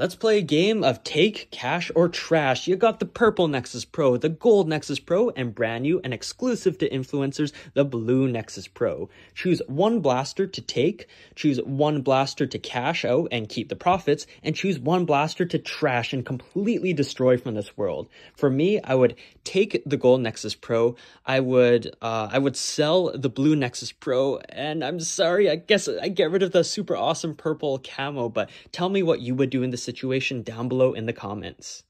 Let's play a game of take, cash, or trash. You got the purple Nexus Pro, the gold Nexus Pro, and brand new and exclusive to influencers, the blue Nexus Pro. Choose one blaster to take, choose one blaster to cash out and keep the profits, and choose one blaster to trash and completely destroy from this world. For me, I would take the gold Nexus Pro, I would, uh, I would sell the blue Nexus Pro, and I'm sorry, I guess I get rid of the super awesome purple camo, but tell me what you would do in this situation down below in the comments.